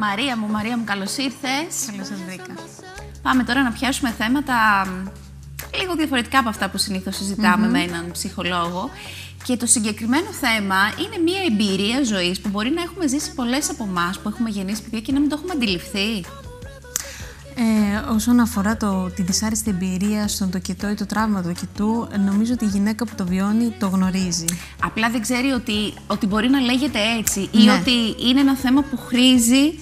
Μαρία μου, Μαρία μου, καλώς ήρθες. Καλώς σας βρήκα. Πάμε τώρα να πιάσουμε θέματα λίγο διαφορετικά από αυτά που συνήθως συζητάμε με έναν ψυχολόγο. Και το συγκεκριμένο θέμα είναι μια εμπειρία ζωής που μπορεί να έχουμε ζήσει πολλές από εμάς που έχουμε γεννήσει παιδιά και να μην το έχουμε αντιληφθεί. Ε, όσον αφορά το, τη δυσάρεστη εμπειρία στον τοκετό ή το τραύμα του τοκετού, νομίζω ότι η γυναίκα που το βιώνει το γνωρίζει. Απλά δεν ξέρει ότι, ότι μπορεί να λέγεται έτσι ή Ναι. ότι είναι ένα θέμα που χρήζει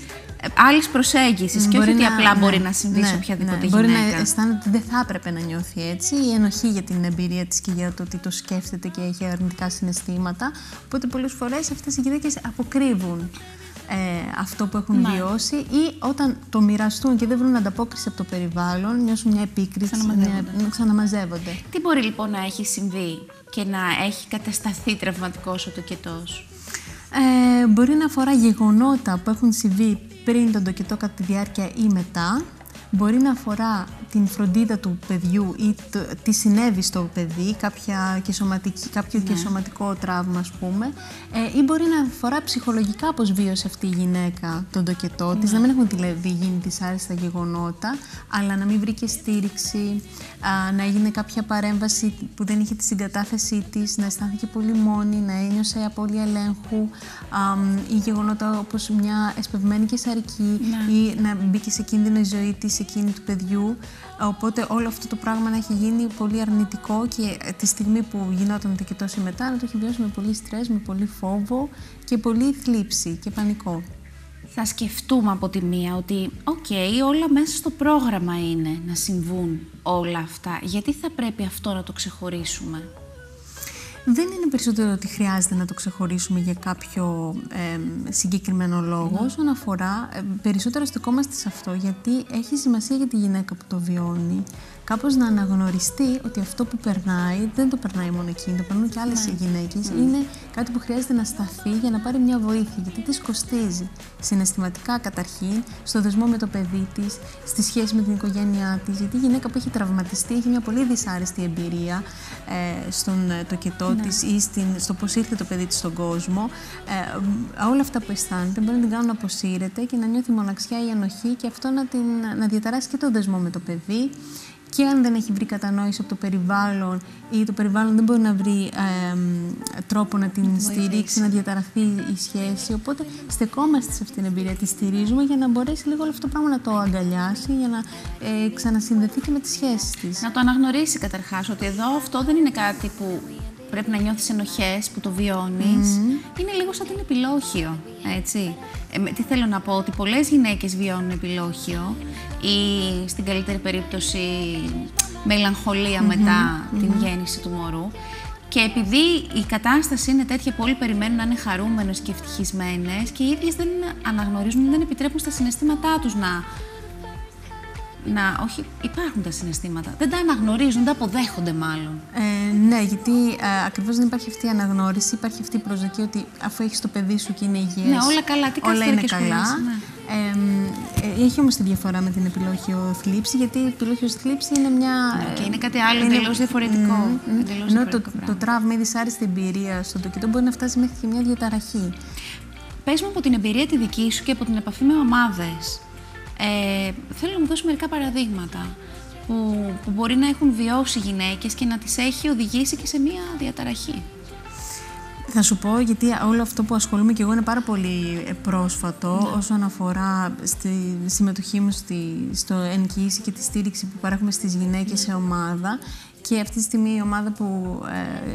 άλλης προσέγγισης και όχι ότι απλά μπορεί να συμβεί σε οποιαδήποτε ναι. Μπορεί γυναίκα. να αισθάνεται ότι δεν θα έπρεπε να νιώθει έτσι ή ενοχή για την εμπειρία της και για το ότι το σκέφτεται και έχει αρνητικά συναισθήματα. Οπότε πολλές φορές αυτές οι γυναίκες αποκρύβουν ε, αυτό που έχουν Ναι. βιώσει ή όταν το μοιραστούν και δεν βρουν ανταπόκριση από το περιβάλλον, νιώσουν μια επίκριση, Ξαναμαζεύονται. μια- ξαναμαζεύονται. Τι μπορεί λοιπόν να έχει συμβεί και να έχει κατασταθεί τραυματικός ο τοκετός; Ε, μπορεί να αφορά γεγονότα που έχουν συμβεί πριν τον τοκετό κατά τη διάρκεια ή μετά. Μπορεί να αφορά την φροντίδα του παιδιού ή το, τι συνέβη στο παιδί, κάποια και σωματική, κάποιο και σωματικό τραύμα ας πούμε. Ε, ή μπορεί να αφορά ψυχολογικά πώς βίωσε αυτή η γυναίκα τον τοκετό της, να μην έχουν δηλαδή γίνει δυσάρεστα γεγονότα, αλλά να μην βρήκε στήριξη, α, να έγινε κάποια παρέμβαση που δεν είχε τη συγκατάθεσή της, να αισθάνθηκε πολύ μόνη, να ένιωσε απώλεια ελέγχου α, ή γεγονότα όπως μια εσπευμένη κεσαρική ή να μπήκε σε κίνδυνο η ζωή της, εκείνη του παιδιού. Οπότε όλο αυτό το πράγμα να έχει γίνει πολύ αρνητικό και ε, τη στιγμή που γινόταν το και τόσο μετά να το έχει βιώσει με πολύ στρες, με πολύ φόβο και πολύ θλίψη και πανικό. Θα σκεφτούμε από τη μία ότι, οκ, όλα μέσα στο πρόγραμμα είναι να συμβούν όλα αυτά. Γιατί θα πρέπει αυτό να το ξεχωρίσουμε; Δεν είναι περισσότερο ότι χρειάζεται να το ξεχωρίσουμε για κάποιο ε, συγκεκριμένο λόγο. Όσον αφορά, ε, περισσότερο στεκόμαστε σε αυτό γιατί έχει σημασία για τη γυναίκα που το βιώνει κάπως να αναγνωριστεί ότι αυτό που περνάει δεν το περνάει μόνο εκείνη, το περνούν και άλλες γυναίκες. Είναι κάτι που χρειάζεται να σταθεί για να πάρει μια βοήθεια, γιατί της κοστίζει. Συναισθηματικά καταρχήν, στο δεσμό με το παιδί της, στη σχέση με την οικογένειά της, γιατί η γυναίκα που έχει τραυματιστεί έχει μια πολύ δυσάρεστη εμπειρία ε, στον ε, τοκετό της ή στην, στο πώς ήρθε το παιδί της στον κόσμο. Ε, μ, όλα αυτά που αισθάνεται μπορεί να την κάνουν να αποσύρεται και να νιώθει μοναξιά ή ανοχή και αυτό να, την, να διαταράσει και το δεσμό με το παιδί και αν δεν έχει βρει κατανόηση από το περιβάλλον ή το περιβάλλον δεν μπορεί να βρει ε, μ, τρόπο να την στηρίξει, να διαταραχθεί η σχέση. Οπότε στεκόμαστε σε αυτήν την εμπειρία, τη στηρίζουμε για να μπορέσει λίγο όλο αυτό το πράγμα να το αγκαλιάσει, για να ε, ξανασυνδεθεί και με τις σχέσεις της. Να το αναγνωρίσει καταρχάς ότι εδώ αυτό δεν είναι κάτι που πρέπει να νιώθεις ενοχές που το βιώνεις. Είναι λίγο σαν την επιλόχιο, έτσι. Ε, με- τι θέλω να πω, ότι πολλές γυναίκες βιώνουν επιλόχιο ή στην καλύτερη περίπτωση μελαγχολία μετά την γέννηση του μωρού. Και επειδή η κατάσταση είναι τέτοια που όλοι περιμένουν να είναι χαρούμενες και ευτυχισμένες και οι ίδιες δεν αναγνωρίζουν, δεν επιτρέπουν στα συναισθήματά τους να να, όχι, υπάρχουν τα συναισθήματα. Δεν τα αναγνωρίζουν, δεν τα αποδέχονται μάλλον. Ε, ναι, γιατί ε, ακριβώς δεν υπάρχει αυτή η αναγνώριση, υπάρχει αυτή η προσδοκία ότι αφού έχεις το παιδί σου και είναι υγιές, Ναι, όλα καλά, τι όλα είναι καθυστερικές καλά. σχολές, ναι. Ε, μ, ε, έχει όμως τη διαφορά με την επιλόχιο θλίψη, γιατί η επιλόχιο θλίψη είναι μια... Ναι, και είναι κάτι άλλο είναι- εντελώς διαφορετικό. Μμμ, Εντελώς Ενώ το, διαφορετικό το πράγμα. τραύμα ή η δυσάρεστη εμπειρία στο τοκετό μπορεί να φτάσει μέχρι και μια διαταραχή. Πες μου από την εμπειρία τη δική σου και από την επαφή με μαμάδες. Ε, θέλω να μου δώσει μερικά παραδείγματα που, που μπορεί να έχουν βιώσει γυναίκες και να τις έχει οδηγήσει και σε μία διαταραχή. Θα σου πω γιατί όλο αυτό που ασχολούμαι και εγώ είναι πάρα πολύ ε, πρόσφατο όσον αφορά στη συμμετοχή μου στη, στο εγγύηση και τη στήριξη που παρέχουμε στις γυναίκες σε ομάδα. Και αυτή τη στιγμή η ομάδα που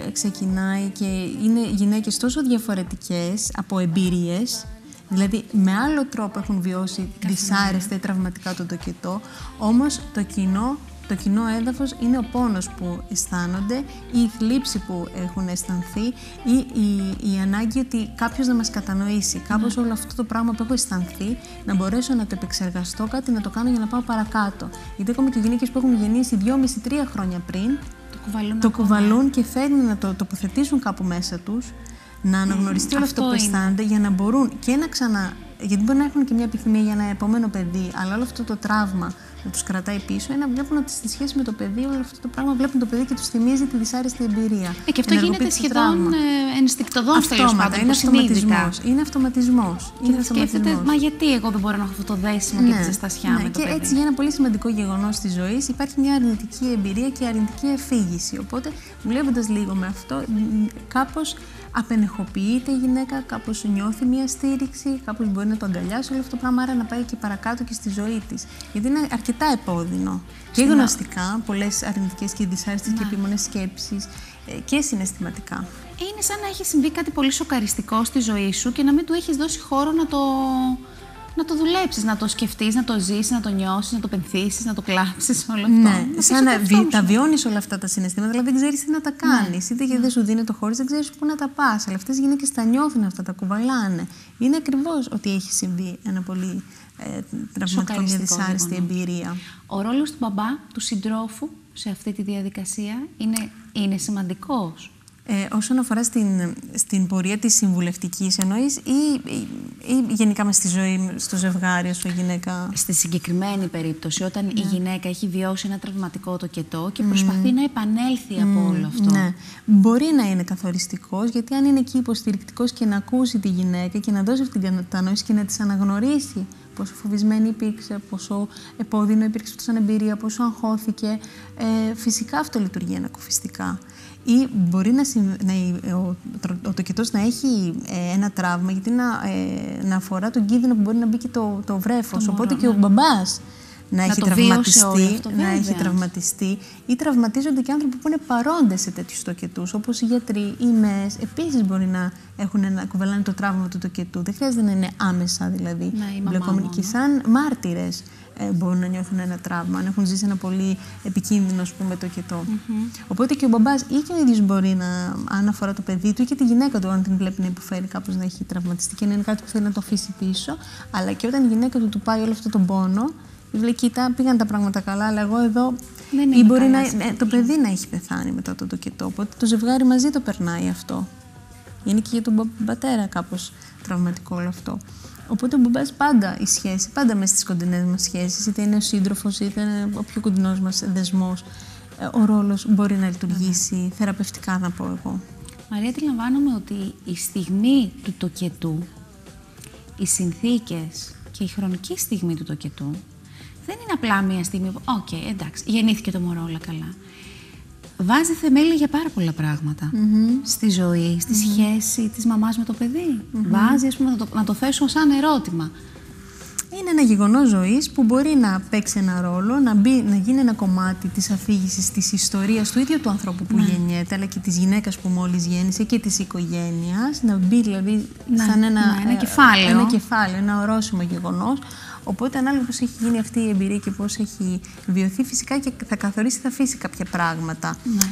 ε, ξεκινάει και είναι γυναίκες τόσο διαφορετικές από εμπειρίες Δηλαδή, με άλλο τρόπο έχουν βιώσει δυσάρεστα ή τραυματικά το τοκετό, όμως το κοινό το κοινό έδαφος είναι ο πόνος που αισθάνονται ή η θλίψη που έχουν αισθανθεί ή η, η ανάγκη ότι κάποιος να μας κατανοήσει. Κάπως όλο αυτό το πράγμα που έχω αισθανθεί να μπορέσω να το επεξεργαστώ κάτι να το κάνω για να πάω παρακάτω. Γιατί ακόμα και γυναίκες που έχουν γεννήσει 2,5-3 χρόνια πριν Το κουβαλούν το ακόμα. κουβαλούν και θέλουν να το τοποθετήσουν κάπου μέσα τους να αναγνωριστεί όλο αυτό, που αισθάνονται για να μπορούν και να ξανα. Γιατί μπορεί να έχουν και μια επιθυμία για ένα επόμενο παιδί, αλλά όλο αυτό το τραύμα να τους κρατάει πίσω ή να βλέπουν ότι στη σχέση με το παιδί όλο αυτό το πράγμα βλέπουν το παιδί και τους θυμίζει τη δυσάρεστη εμπειρία. Ε, και αυτό γίνεται σχεδόν ε, ενστικτοδό τέλος πάντων. Είναι αυτοματισμός. Είναι αυτοματισμός. Και θα σκέφτεται, μα γιατί εγώ δεν μπορώ να έχω αυτό το δέσιμο ναι, και τη ζεστασιά ναι, με το και παιδί. έτσι για ένα πολύ σημαντικό γεγονός της ζωής υπάρχει μια αρνητική εμπειρία και αρνητική εφήγηση. Οπότε βλέποντα λίγο με αυτό, κάπως απενεχοποιείται η γυναίκα, κάπως νιώθει μια στήριξη, κάπως μπορεί να το αγκαλιάσει όλο αυτό το πράγμα, άρα να πάει και παρακάτω και στη ζωή της. Γιατί είναι αρκετά επώδυνο. Και γνωστικά, πολλές αρνητικές και δυσάρεστες και επίμονες σκέψεις ε, και συναισθηματικά. Είναι σαν να έχει συμβεί κάτι πολύ σοκαριστικό στη ζωή σου και να μην του έχεις δώσει χώρο να το να το δουλέψεις, να το σκεφτείς, να το ζήσει, να το νιώσεις, να το πενθήσεις, να το κλάψεις όλο αυτό. Ναι, σαν να βι, τα βιώνεις όλα αυτά τα συναισθήματα, αλλά δεν ξέρεις τι να τα κάνεις. Ναι. Είτε γιατί δεν σου δίνει το χώρο, δεν ξέρεις πού να τα πας. Αλλά αυτές οι γυναίκες τα νιώθουν αυτά, τα κουβαλάνε. Είναι ακριβώς ότι έχει συμβεί ένα πολύ ε, τραυματικό, μια δυσάρεστη εμπειρία. Ο ρόλος του μπαμπά, του συντρόφου σε αυτή τη διαδικασία είναι, είναι σημαντικός. Ε, όσον αφορά στην, στην πορεία της συμβουλευτικής εννοείς ή, ή, ή γενικά μες στη ζωή, στο ζευγάρι σου η γυναίκα; Στη συγκεκριμένη περίπτωση, όταν η ναι. γυναίκα έχει βιώσει ένα τραυματικό τοκετό και προσπαθεί να επανέλθει από όλο αυτό. Ναι. Μπορεί να είναι καθοριστικός, γιατί αν είναι εκεί υποστηρικτικός και να ακούσει τη γυναίκα και να δώσει αυτή την κατανόηση και να της αναγνωρίσει πόσο φοβισμένη υπήρξε, πόσο επώδυνο υπήρξε σαν εμπειρία, πόσο αγχώθηκε. Ε, φυσικά αυτό λειτουργεί ανακουφιστικά ή μπορεί να, να ο, ο τοκετός να έχει ε, ένα τραύμα γιατί να, ε, να αφορά τον κίνδυνο που μπορεί να μπει και το, το βρέφος. Οπότε και ο ναι. μπαμπάς να, έχει τραυματιστεί, να έχει τραυματιστεί ή τραυματίζονται και άνθρωποι που είναι παρόντες σε τέτοιους τοκετούς, όπως οι γιατροί, οι ΜΕΣ, επίσης μπορεί να έχουν ένα, κουβελάνε το τραύμα του τοκετού. Δεν χρειάζεται να είναι άμεσα δηλαδή μπλεκόμενοι και σαν μάρτυρες ε, μπορούν να νιώθουν ένα τραύμα, αν έχουν ζήσει ένα πολύ επικίνδυνο ας πούμε, το κετό. Οπότε και ο μπαμπάς ή και ο ίδιος μπορεί να, αν αφορά το παιδί του ή και τη γυναίκα του, αν την βλέπει να υποφέρει κάπως να έχει τραυματιστεί και να είναι κάτι που θέλει να το αφήσει πίσω. Αλλά και όταν η γυναίκα του του πάει όλο αυτό τον πόνο, λέει: Κοίτα, πήγαν τα πράγματα καλά, αλλά εγώ εδώ. Δεν ή μπορεί να, ε, το παιδί να έχει πεθάνει μετά το τοκετό. Οπότε το ζευγάρι μαζί το περνάει αυτό. Είναι και για τον πατέρα κάπως τραυματικό όλο αυτό. Οπότε ο μπαμπάς πάντα η σχέση, πάντα μέσα στις κοντινές μας σχέσεις, είτε είναι ο σύντροφος, είτε είναι ο πιο κοντινός μας δεσμός, ε, ο ρόλος μπορεί να λειτουργήσει θεραπευτικά, να πω εγώ. Μαρία, αντιλαμβάνομαι ότι η στιγμή του τοκετού, οι συνθήκες και η χρονική στιγμή του τοκετού δεν είναι απλά μία στιγμή που, OK, okay, εντάξει, γεννήθηκε το μωρό όλα καλά βάζει θεμέλια για πάρα πολλά πράγματα. Στη ζωή, στη σχέση της μαμάς με το παιδί. Βάζει, ας πούμε, να το, να το θέσουμε σαν ερώτημα. Είναι ένα γεγονός ζωής που μπορεί να παίξει ένα ρόλο, να, μπει, να γίνει ένα κομμάτι της αφήγησης της ιστορίας του ίδιου του ανθρώπου που ναι. γεννιέται, αλλά και της γυναίκας που μόλις γέννησε και της οικογένειας. Να μπει δηλαδή ναι, σαν ένα, ναι, ένα, κεφάλαιο. ένα κεφάλαιο, ένα ορόσημο γεγονός, Οπότε, ανάλογα πώ έχει γίνει αυτή η εμπειρία και πώς έχει βιωθεί, φυσικά και θα καθορίσει, θα αφήσει κάποια πράγματα. Ναι.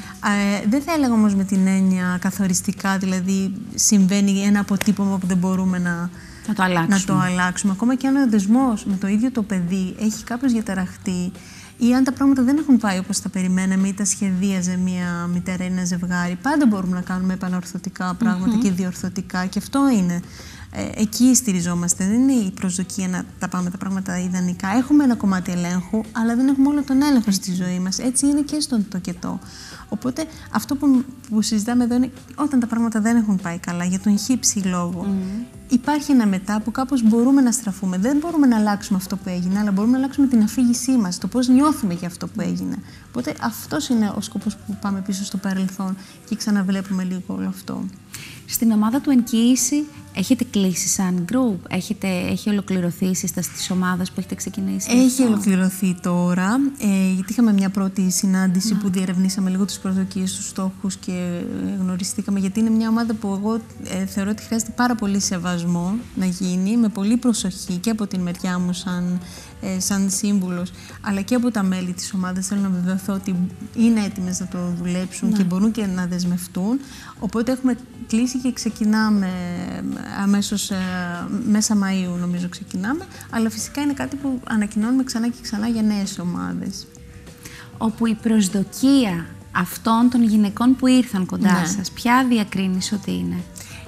Ε, δεν θα έλεγα όμως με την έννοια καθοριστικά, δηλαδή συμβαίνει ένα αποτύπωμα που δεν μπορούμε να, να το αλλάξουμε. Να το αλλάξουμε. Ακόμα και αν ο δεσμός με το ίδιο το παιδί έχει κάπως διαταραχτεί ή αν τα πράγματα δεν έχουν πάει όπως τα περιμέναμε ή τα σχεδίαζε μια μητέρα ή ένα ζευγάρι, πάντα μπορούμε να κάνουμε επανορθωτικά και διορθωτικά. Και αυτό είναι ε, εκεί στηριζόμαστε. Δεν είναι η προσδοκία να τα πάμε τα πράγματα ιδανικά. Έχουμε ένα κομμάτι ελέγχου, αλλά δεν έχουμε όλο τον έλεγχο στη ζωή μας. Έτσι είναι και στον τοκετό. Οπότε αυτό που, που συζητάμε εδώ είναι όταν τα πράγματα δεν έχουν πάει καλά, για τον χύψη λόγο. Υπάρχει ένα μετά που κάπως μπορούμε να στραφούμε. Δεν μπορούμε να αλλάξουμε αυτό που έγινε, αλλά μπορούμε να αλλάξουμε την αφήγησή μας, το πώς νιώθουμε για αυτό που έγινε. Οπότε αυτός είναι ο σκοπός που πάμε πίσω στο παρελθόν και ξαναβλέπουμε λίγο όλο αυτό. Στην ομάδα του Εγκύηση έχετε κλείσει σαν group, έχετε, έχει ολοκληρωθεί η σύσταση της ομάδας που έχετε ξεκινήσει. Έχει ολοκληρωθεί τώρα, ε, γιατί είχαμε μια πρώτη συνάντηση που διερευνήσαμε λίγο τις προσδοκίες, τους στόχους και γνωριστήκαμε, γιατί είναι μια ομάδα που εγώ ε, θεωρώ ότι χρειάζεται πάρα πολύ σεβασμό να γίνει, με πολύ προσοχή και από την μεριά μου σαν, ε, σαν σύμβουλος, αλλά και από τα μέλη της ομάδας. Θέλω να βεβαιωθώ ότι είναι έτοιμες να το δουλέψουν ναι. και μπορούν και να δεσμευτούν. Οπότε έχουμε κλείσει και ξεκινάμε αμέσως ε, μέσα Μαΐου νομίζω ξεκινάμε, αλλά φυσικά είναι κάτι που ανακοινώνουμε ξανά και ξανά για νέες ομάδες. Όπου η προσδοκία αυτών των γυναικών που ήρθαν κοντά ναι. σας, ποια διακρίνεις ότι είναι;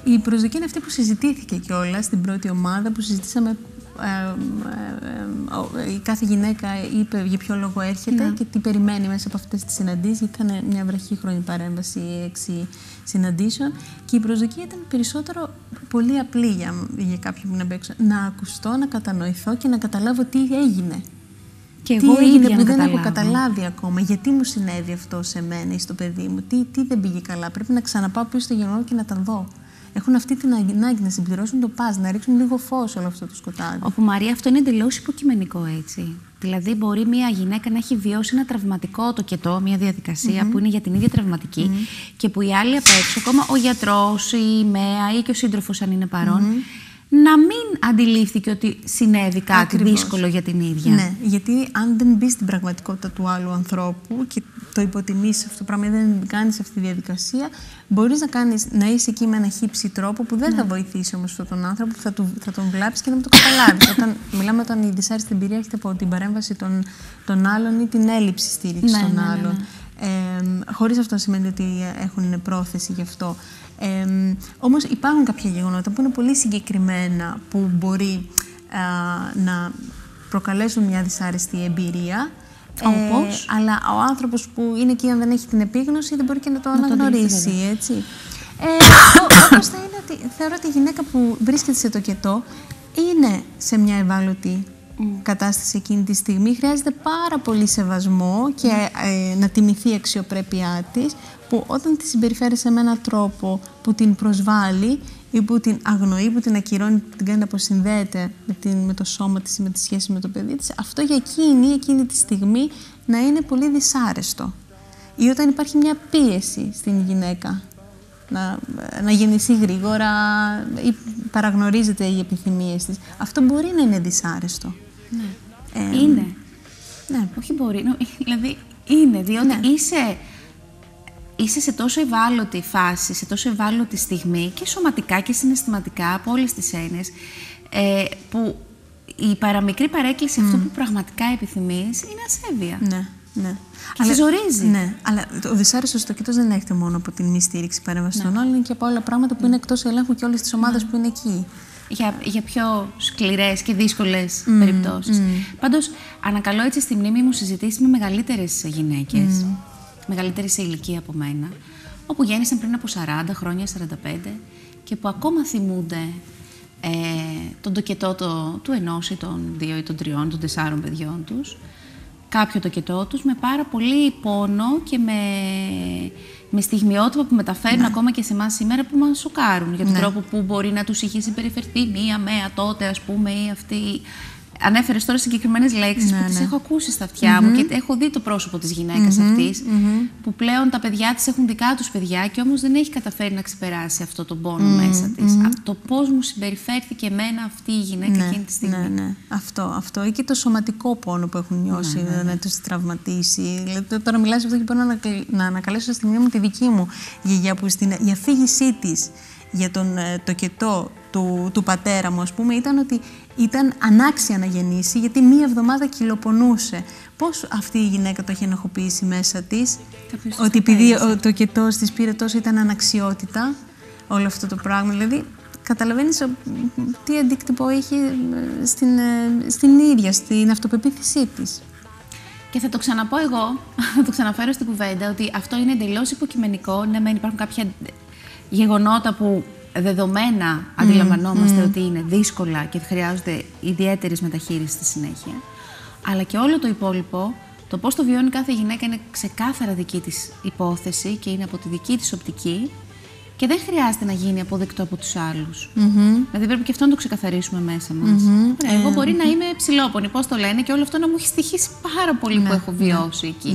Η προσδοκία είναι αυτή που συζητήθηκε κιόλας στην πρώτη ομάδα που συζητήσαμε η κάθε γυναίκα είπε για ποιο λόγο έρχεται Ναι. και τι περιμένει μέσα από αυτές τις συναντήσεις, γιατί ήταν μια βραχύχρονη παρέμβαση έξι συναντήσεων και η προσδοκία ήταν περισσότερο πολύ απλή για, για κάποιον που είναι απ' έξω. Να ακουστώ, να κατανοηθώ και να καταλάβω τι έγινε. Και τι εγώ έγινε ίδια που να δεν έχω καταλάβω. καταλάβει ακόμα, γιατί μου συνέβη αυτό σε μένα ή στο παιδί μου, τι, τι δεν πήγε καλά. Πρέπει να ξαναπάω πίσω στο γεγονό και να τα δω. Έχουν αυτή την ανάγκη να συμπληρώσουν το παζ, να ρίξουν λίγο φως όλο αυτό το σκοτάδι. Όπου Μαρία αυτό είναι εντελώς υποκειμενικό έτσι. Δηλαδή, μπορεί μια γυναίκα να έχει βιώσει ένα τραυματικό τοκετό, μια διαδικασια που είναι για την ίδια τραυματική και που η άλλη απ' έξω, ακόμα ο γιατρός, η ΜΕΑ ή και ο σύντροφος, αν είναι παρόν, να μην αντιλήφθηκε ότι συνέβη κάτι Ακριβώς. δύσκολο για την ίδια. Ναι, γιατί αν δεν μπει στην πραγματικότητα του άλλου ανθρώπου και το υποτιμήσει αυτό το πράγμα, ή δεν κάνεις αυτή τη διαδικασία, μπορείς να, κάνεις, να είσαι εκεί με ένα χύψη τρόπο που δεν Ναι. θα βοηθήσει όμως αυτόν τον άνθρωπο, που θα, του, θα τον βλάψεις και να μην το καταλάβεις. όταν, μιλάμε όταν η δυσάρεστη εμπειρία έρχεται από την παρέμβαση των, των άλλων ή την έλλειψη στήριξης Ναι, των ναι, ναι, άλλων. ναι. Ε, χωρίς αυτό να σημαίνει ότι έχουν πρόθεση γι' αυτό. Ε, όμως υπάρχουν κάποια γεγονότα που είναι πολύ συγκεκριμένα που μπορεί α, να προκαλέσουν μια δυσάρεστη εμπειρία. Όπως; Ε, αλλά ο άνθρωπος που είναι εκεί αν δεν έχει την επίγνωση δεν μπορεί και να το Να το αναγνωρίσει, αντιληφθεί, έτσι. Ε, ο- όπως θα είναι ότι θεωρώ ότι η γυναίκα που βρίσκεται σε τοκετό είναι σε μια ευάλωτη κατάσταση εκείνη τη στιγμή. Χρειάζεται πάρα πολύ σεβασμό και ε, να τιμηθεί η αξιοπρέπειά της που όταν τη συμπεριφέρει με έναν τρόπο που την προσβάλλει ή που την αγνοεί, που την ακυρώνει, που την κάνει να αποσυνδέεται με, την, με το σώμα της ή με τη σχέση με το παιδί της, αυτό για εκείνη, εκείνη τη στιγμή να είναι πολύ δυσάρεστο. Ή όταν υπάρχει μια πίεση στην γυναίκα να, να γεννηθεί γρήγορα ή παραγνωρίζεται οι επιθυμίες της. Αυτό μπορεί να είναι δυσάρεστο. Ναι. Ε, είναι. Ναι. Όχι μπορεί. νο- Δηλαδή είναι, διότι Ναι. είσαι, είσαι σε τόσο ευάλωτη φάση, σε τόσο ευάλωτη στιγμή και σωματικά και συναισθηματικά από όλες τις έννοιες, ε, που η παραμικρή παρέκκληση αυτού που πραγματικά επιθυμείς είναι ασέβεια. Ναι, ναι. Και σε ζορίζει. Ναι, αλλά το- ο δυσάρεστο στοκίτο δεν έρχεται μόνο από την μη στήριξη παρέμβαση των άλλων, είναι και από άλλα πράγματα που είναι εκτός ελέγχου και όλες τις ομάδες που είναι εκεί. Για, για πιο σκληρές και δύσκολες περιπτώσεις. Πάντως, ανακαλώ έτσι στη μνήμη μου συζητήσεις με μεγαλύτερες γυναίκες, μεγαλύτερες σε ηλικία από μένα, όπου γέννησαν πριν από 40 χρόνια, 45 και που ακόμα θυμούνται ε, τον τοκετό το, του ενός ή των δύο ή των τριών, των τεσσάρων παιδιών τους, κάποιο τοκετό τους με πάρα πολύ πόνο και με, με στιγμιότυπα που μεταφέρουν ακόμα και σε εμάς σήμερα που μας σοκάρουν για τον Ναι. τρόπο που μπορεί να τους είχε συμπεριφερθεί μία μέα τότε ας πούμε ή αυτή. Ανέφερες τώρα συγκεκριμένες λέξεις Ναι, που τις ναι. έχω ακούσει στα αυτιά μου και έχω δει το πρόσωπο της γυναίκας αυτής, που πλέον τα παιδιά της έχουν δικά τους παιδιά και όμως δεν έχει καταφέρει να ξεπεράσει αυτό το πόνο μέσα της. Το πώς μου συμπεριφέρθηκε εμένα αυτή η γυναίκα εκείνη τη στιγμή. ναι, ναι. Αυτό, αυτό. Ή και το σωματικό πόνο που έχουν νιώσει, Ναι, να τους τραυματίσει. Δηλαδή, τώρα μιλάς για αυτό και μπορώ να, ανακλ- να ανακαλέσω στη μνήμη μου τη δική μου γιαγιά που στην, η αφήγησή της για τον ε, τοκετό του, του πατέρα μου, ας πούμε, ήταν ότι ήταν ανάξια να γεννήσει, γιατί μία εβδομάδα κυλοπονούσε. Πώς αυτή η γυναίκα το έχει ενοχοποιήσει μέσα της, Κάποιος ότι της επειδή το ο τοκετός της πήρε τόσο ήταν αναξιότητα, όλο αυτό το πράγμα. Δηλαδή, καταλαβαίνεις ο- τι αντίκτυπο έχει ε, στην, ε, στην ίδια, στην αυτοπεποίθησή της. Και θα το ξαναπώ εγώ, θα το ξαναφέρω στην κουβέντα, ότι αυτό είναι εντελώς υποκειμενικό. Ναι, μεν υπάρχουν κάποια γεγονότα που δεδομένα αντιλαμβανόμαστε ότι είναι δύσκολα και χρειάζονται ιδιαίτερης μεταχείρισης στη συνέχεια. Αλλά και όλο το υπόλοιπο, το πώς το βιώνει κάθε γυναίκα είναι ξεκάθαρα δική της υπόθεση και είναι από τη δική της οπτική και δεν χρειάζεται να γίνει αποδεκτό από τους άλλους. Δηλαδή πρέπει και αυτό να το ξεκαθαρίσουμε μέσα μας. Εγώ μπορεί να είμαι ψηλόπονη, πώς το λένε, και όλο αυτό να μου έχει στοιχήσει πάρα πολύ που έχω βιώσει εκεί.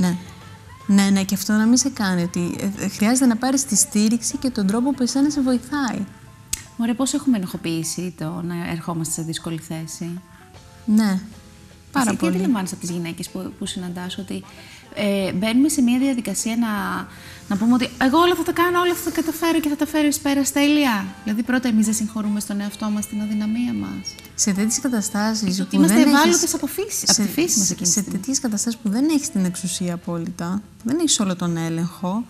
Ναι. Ναι, ναι, και αυτό να μην σε κάνει ότι ε, ε, χρειάζεται να πάρεις τη στήριξη και τον τρόπο που εσένα σε βοηθάει. Μωρέ, πώς έχουμε ενοχοποιήσει το να ερχόμαστε σε δύσκολη θέση; Ναι, πάρα Εσύ πολύ. τι αντιλαμβάνεσαι από τις γυναίκες που, που συναντάς, ότι ε, μπαίνουμε σε μια διαδικασία να, να πούμε ότι εγώ όλα θα τα κάνω, όλα θα τα καταφέρω και θα τα φέρω εις πέρας τέλεια. Δηλαδή πρώτα εμείς δεν συγχωρούμε στον εαυτό μας την αδυναμία μας. Σε τέτοιες καταστάσεις Ότι που είμαστε δεν ευάλωτες έχεις... από, φύση, από σε, τη φύση μας εκείνη τη σε στιγμή. τέτοιες καταστάσεις που δεν έχεις την εξουσία απόλυτα, δεν έχεις όλο τον έλεγχο,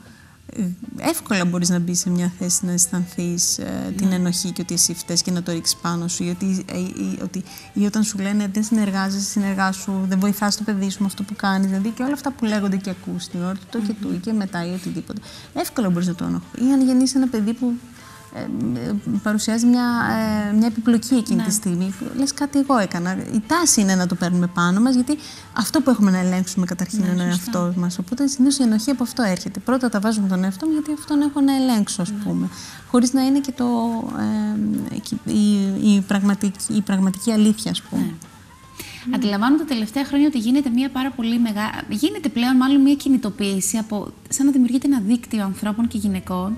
εύκολα μπορείς να μπεις σε μια θέση να αισθανθείς ε, την ενοχή και ότι εσύ φταίς και να το ρίξεις πάνω σου ή, ότι, ε, ή, ότι, ή όταν σου λένε δεν συνεργάζεσαι, συνεργάσου, δεν βοηθάς το παιδί σου με αυτό που κάνεις, δηλαδή και όλα αυτά που λέγονται και ακούς την ώρα του το και του ή και μετά ή οτιδήποτε. Εύκολα μπορείς να το ενοχλείς. Ή αν γεννήσει ένα παιδί που ε, παρουσιάζει μια, ε, μια επιπλοκή εκείνη ναι. τη στιγμή. Λες κάτι εγώ έκανα. Η τάση είναι να το παίρνουμε πάνω μας, γιατί αυτό που έχουμε να ελέγξουμε καταρχήν ναι, είναι ο εαυτός μας. Οπότε συνήθως η ενοχή από αυτό έρχεται. Πρώτα τα βάζουμε τον εαυτό μου, γιατί αυτόν έχω να ελέγξω, ας ναι. πούμε. Χωρίς να είναι και το, ε, η, η, πραγματική, η πραγματική αλήθεια, ας πούμε. Mm. Αντιλαμβάνομαι τα τελευταία χρόνια ότι γίνεται μια πάρα πολύ μεγάλη. Γίνεται πλέον μάλλον μια κινητοποίηση από. σαν να δημιουργείται ένα δίκτυο ανθρώπων και γυναικών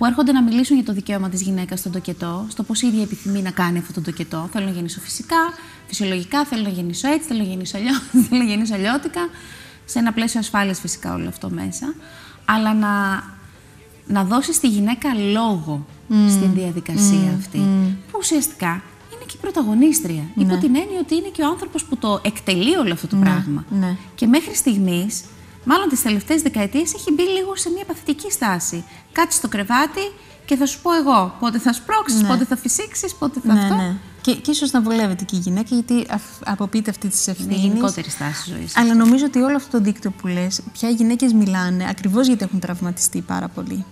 που έρχονται να μιλήσουν για το δικαίωμα της γυναίκας στον τοκετό, στο πώς η ίδια επιθυμεί να κάνει αυτό το τοκετό. Θέλω να γεννήσω φυσικά, φυσιολογικά, θέλω να γεννήσω έτσι, θέλω να γεννήσω, αλλιώ, θέλω να γεννήσω αλλιώτικα. Σε ένα πλαίσιο ασφάλειας φυσικά όλο αυτό μέσα. Αλλά να, να δώσεις στη γυναίκα λόγο mm. στην διαδικασία mm. αυτή. Mm. Που ουσιαστικά είναι και η πρωταγωνίστρια. Ναι. Υπό την έννοια ότι είναι και ο άνθρωπος που το εκτελεί όλο αυτό το ναι. πράγμα. Ναι. Και μέχρι στιγμής μάλλον τις τελευταίες δεκαετίες έχει μπει λίγο σε μια παθητική στάση. Κάτσε στο κρεβάτι και θα σου πω εγώ πότε θα σπρώξεις, ναι. πότε θα φυσήξεις, πότε θα ναι, αυτό. Ναι. Και, και ίσως να βολεύεται και η γυναίκα, γιατί αποποιείται αυτή της ευθύνης. Είναι γενικότερη στάση ζωής. Αλλά νομίζω ότι όλο αυτό το δίκτυο που λες, πια οι γυναίκες μιλάνε ακριβώς γιατί έχουν τραυματιστεί πάρα πολύ.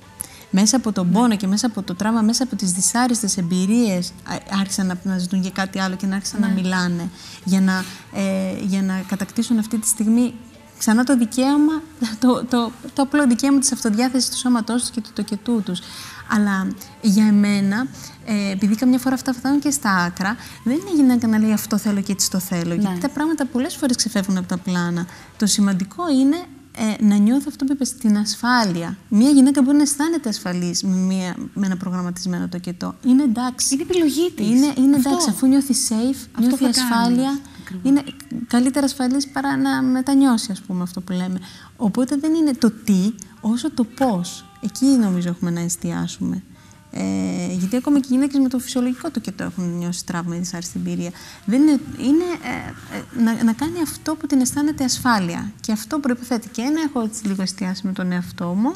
Μέσα από τον πόνο και μέσα από το τραύμα, μέσα από τις δυσάρεστες εμπειρίες, άρχισαν να, να ζητούν για κάτι άλλο και να άρχισαν να ναι. μιλάνε για να, ε, για να κατακτήσουν αυτή τη στιγμή ξανά το δικαίωμα, το, το, το απλό δικαίωμα της αυτοδιάθεσης του σώματός τους και του τοκετού τους. Αλλά για εμένα, ε, επειδή καμιά φορά αυτά φτάνουν και στα άκρα, δεν είναι γυναίκα να λέει αυτό θέλω και έτσι το θέλω. Ναι. Γιατί τα πράγματα πολλές φορές ξεφεύγουν από τα πλάνα. Το σημαντικό είναι ε, να νιώθω αυτό που είπες, την ασφάλεια. Μία γυναίκα μπορεί να αισθάνεται ασφαλής με, με ένα προγραμματισμένο τοκετό. Είναι εντάξει. Είναι επιλογή της. Είναι, είναι εντάξει, αφού νιώθει safe, αυτό νιώθει ασφάλεια. Είναι καλύτερα ασφαλής παρά να μετανιώσει, ας πούμε, αυτό που λέμε. Οπότε δεν είναι το τι, όσο το πώς. Εκεί νομίζω έχουμε να εστιάσουμε. Ε, γιατί ακόμα και οι γυναίκες με το φυσιολογικό το και το έχουν νιώσει τραύμα ή δυσάρεστη εμπειρία. Δεν είναι, είναι ε, ε, να, να κάνει αυτό που την αισθάνεται ασφάλεια. Και αυτό προποθέτει και να έχω έτσι λίγο εστιάσει με τον εαυτό μου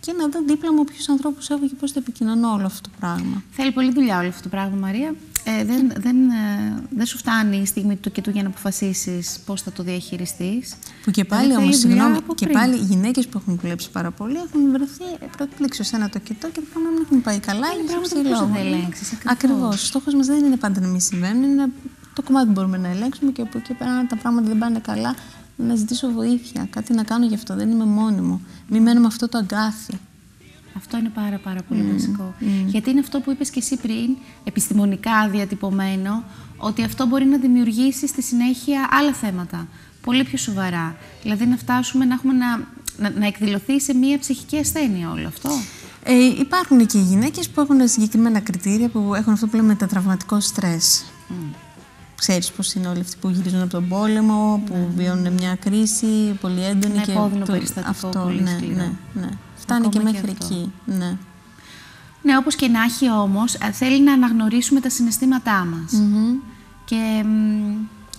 και να δω δίπλα μου ποιους ανθρώπους έχω και πώς το επικοινωνώ όλο αυτό το πράγμα. Θέλει πολύ δουλειά όλο αυτό το πράγμα, Μαρία. Ε, δεν, δεν, ε, δεν σου φτάνει η στιγμή του τοκετού για να αποφασίσεις πώς θα το διαχειριστείς. Που και πάλι όμως, συγγνώμη, και πάλι οι γυναίκες που έχουν δουλέψει πάρα πολύ έχουν βρεθεί πρώτη σε ένα τοκετό και το πράγμα δεν έχουν πάει καλά. Είναι πράγματα που δεν ελέγξεις. Ακριβώς. Ο στόχος μας δεν είναι πάντα να μην συμβαίνουν, είναι το κομμάτι που μπορούμε να ελέγξουμε και από εκεί πέρα, αν τα πράγματα δεν πάνε καλά, να ζητήσω βοήθεια. Κάτι να κάνω γι' αυτό. Δεν είμαι μόνη μου. Μην μένω με αυτό το αγκάθι. Αυτό είναι πάρα πάρα πολύ mm. βασικό. Mm. Γιατί είναι αυτό που είπες και εσύ πριν, επιστημονικά διατυπωμένο, ότι αυτό μπορεί να δημιουργήσει στη συνέχεια άλλα θέματα, πολύ πιο σοβαρά. Δηλαδή να φτάσουμε να, έχουμε να, να, να εκδηλωθεί σε μία ψυχική ασθένεια όλο αυτό. Ε, υπάρχουν και γυναίκες που έχουν συγκεκριμένα κριτήρια που έχουν αυτό που λέμε μετατραυματικό στρες. Mm. Ξέρεις πώς είναι όλοι αυτοί που γυρίζουν από τον πόλεμο, που ναι. βιώνουν μια κρίση πολύ έντονη. Ένα και περιστατικό αυτό, πολύ ναι, ναι, ναι. Φτάνει και μέχρι εκεί. Ναι. Ναι, όπως και να έχει όμως, ε, θέλει να αναγνωρίσουμε τα συναισθήματά μας. Και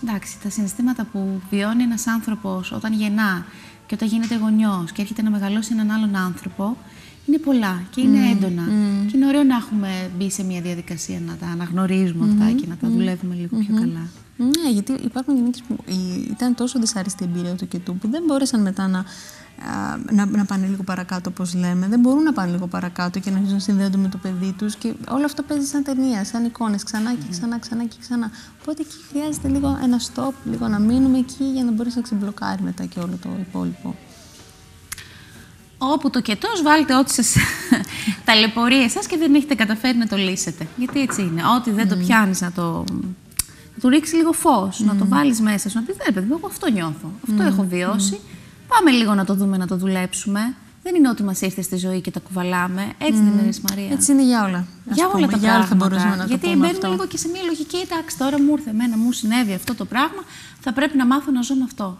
εντάξει, τα συναισθήματα που βιώνει ένας άνθρωπος όταν γεννά και όταν γίνεται γονιός και έρχεται να μεγαλώσει έναν άλλον άνθρωπο, είναι πολλά και είναι έντονα. Και είναι ωραίο να έχουμε μπει σε μια διαδικασία να τα αναγνωρίζουμε αυτά και να τα δουλεύουμε λίγο πιο καλά. Ναι, γιατί υπάρχουν γυναίκε που ήταν τόσο δυσάρεστη εμπειρία του και του που δεν μπόρεσαν μετά να να, να πάνε λίγο παρακάτω, όπως λέμε. Δεν μπορούν να πάνε λίγο παρακάτω και να αρχίσουν να συνδέονται με το παιδί τους. Και όλο αυτό παίζει σαν ταινία, σαν εικόνες, ξανά και ξανά, ξανά και ξανά. Οπότε εκεί χρειάζεται λίγο ένα stop, λίγο να μείνουμε εκεί για να μπορέσει να ξεμπλοκάρει μετά και όλο το υπόλοιπο. Όπου το κετός, βάλτε ό,τι σας ταλαιπωρεί εσάς και δεν έχετε καταφέρει να το λύσετε. Γιατί έτσι είναι. Ό,τι δεν το πιάνεις να το. Να του ρίξεις λίγο φως, να το βάλεις μέσα σου, να πει: Δεν, παιδί, εγώ αυτό νιώθω. Αυτό έχω βιώσει. Πάμε λίγο να το δούμε, να το δουλέψουμε. Δεν είναι ότι μας ήρθε στη ζωή και τα κουβαλάμε. Έτσι mm. δεν είναι, Μαρία. Έτσι είναι για όλα. Για όλα τα για πράγματα. θα μπορούσαμε να Γιατί το πούμε μπαίνουμε αυτό. λίγο και σε μια λογική. Εντάξει, τώρα μου ήρθε εμένα, μου συνέβη αυτό το πράγμα. Θα πρέπει να μάθω να ζω με αυτό.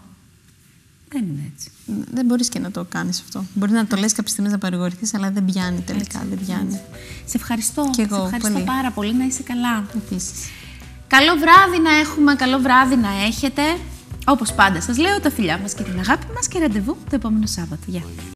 Δεν είναι έτσι. Δεν μπορείς και να το κάνεις αυτό. Μπορεί να το λες κάποια στιγμή να παρηγορηθείς, αλλά δεν πιάνει τελικά. Έτσι, δεν πιάνει. Έτσι. Σε ευχαριστώ. Και εγώ, σε ευχαριστώ πολύ. πάρα πολύ. Να είσαι καλά. Επίσης. Καλό βράδυ να έχουμε, καλό βράδυ να έχετε. Όπως πάντα σας λέω, τα φιλιά μας και την αγάπη μας και ραντεβού το επόμενο Σάββατο. Γεια!